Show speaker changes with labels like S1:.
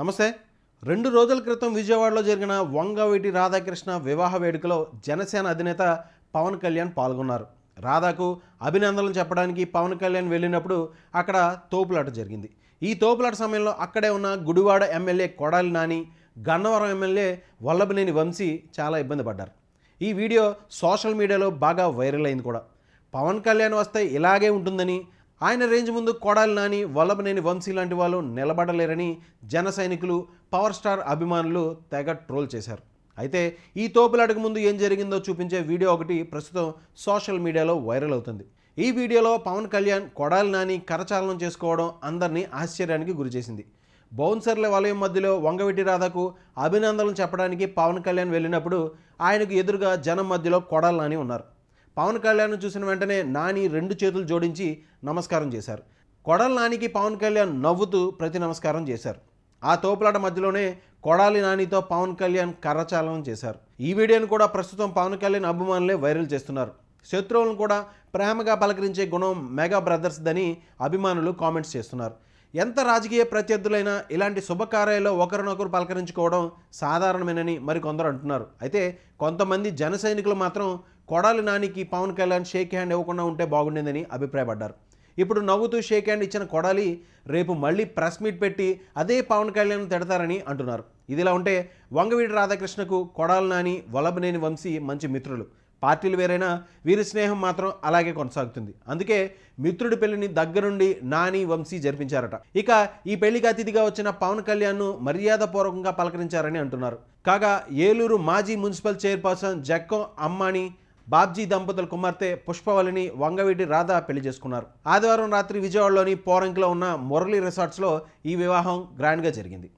S1: నమస్తే. రెండు రోజుల క్రితం విజయవాడలో జరిగిన వంగవీటి రాధాకృష్ణ వివాహ వేడుకలో జనసేన అధినేత పవన్ కళ్యాణ్ పాల్గొన్నారు. రాధాకు అభినందనలు చెప్పడానికి పవన్ కళ్యాణ్ వెళ్ళినప్పుడు అక్కడ తోపులాట జరిగింది. ఈ తోపులాట సమయంలో అక్కడే ఉన్న గుడివాడ ఎమ్మెల్యే కొడాలి నాని గన్నవరం ఎమ్మెల్యే వల్లభనేని వంశీ చాలా ఇబ్బంది పడ్డారు. ఈ వీడియో సోషల్ మీడియాలో బాగా వైరల్ అయింది కూడా. పవన్ కళ్యాణ్ వస్తే ఇలాగే ఉంటుందని ఆయన రేంజ్ ముందు కొడాలి నాని వల్లభనేని వంశీ లాంటి వాళ్ళు నిలబడలేరని జన సైనికులు పవర్ స్టార్ అభిమానులు తెగ ట్రోల్ చేశారు. అయితే ఈ తోపులాటకు ముందు ఏం జరిగిందో చూపించే వీడియో ఒకటి ప్రస్తుతం సోషల్ మీడియాలో వైరల్ అవుతుంది. ఈ వీడియోలో పవన్ కళ్యాణ్ కొడాలి నాని కరచాలనం చేసుకోవడం అందరినీ ఆశ్చర్యానికి గురిచేసింది బౌన్సర్ల వలయం మధ్యలో వంగవీటి రాధకు అభినందనలు చెప్పడానికి పవన్ కళ్యాణ్ వెళ్ళినప్పుడు ఆయనకు ఎదురుగా జనం మధ్యలో కొడాలి నాని ఉన్నారు. పవన్ కళ్యాణ్ చూసిన వెంటనే నాని రెండు చేతులు జోడించి నమస్కారం చేశారు. కొడాలి నానికి పవన్ కళ్యాణ్ నవ్వుతూ ప్రతి నమస్కారం చేశారు. ఆ తోపులాట మధ్యలోనే కొడాలి నానితో పవన్ కళ్యాణ్ కర్రచాలనం చేశారు. ఈ వీడియోను కూడా ప్రస్తుతం పవన్ కళ్యాణ్ అభిమానులే వైరల్ చేస్తున్నారు. శత్రువులను కూడా ప్రేమగా పలకరించే గుణం మెగా బ్రదర్స్ దని అభిమానులు కామెంట్స్ చేస్తున్నారు. ఎంత రాజకీయ ప్రత్యర్థులైనా ఇలాంటి శుభకార్యాల్లో ఒకరినొకరు పలకరించుకోవడం సాధారణమేనని మరికొందరు అంటున్నారు. అయితే కొంతమంది జన సైనికులు మాత్రం కొడాలి నానికి పవన్ కళ్యాణ్ షేక్ హ్యాండ్ ఇవ్వకుండా ఉంటే బాగుండేదని అభిప్రాయపడ్డారు. ఇప్పుడు నవ్వుతూ షేక్ హ్యాండ్ ఇచ్చిన కొడాలి రేపు మళ్ళీ ప్రెస్ మీట్ పెట్టి అదే పవన్ కళ్యాణ్ తిడతారని అంటున్నారు. ఇదిలా ఉంటే వంగవీడి రాధాకృష్ణకు కొడాలి నాని వలభనేని వంశీ మంచి మిత్రులు. పార్టీలు వేరైనా వీరి స్నేహం మాత్రం అలాగే కొనసాగుతుంది. అందుకే మిత్రుడి పెళ్ళిని దగ్గరుండి నాని వంశీ జరిపించారట. ఇక ఈ పెళ్ళికి అతిథిగా వచ్చిన పవన్ కళ్యాణ్ను మర్యాదపూర్వకంగా పలకరించారని అంటున్నారు. కాగా ఏలూరు మాజీ మున్సిపల్ చైర్పర్సన్ జక్కం అమ్మాని బాబ్జీ దంపతుల కుమార్తె పుష్పవల్లిని వంగవీటి రాధ పెళ్ళి చేసుకున్నారు. ఆదివారం రాత్రి విజయవాడలోని పోరంకిలో ఉన్న మురళి రిసార్ట్స్లో ఈ వివాహం గ్రాండ్గా జరిగింది.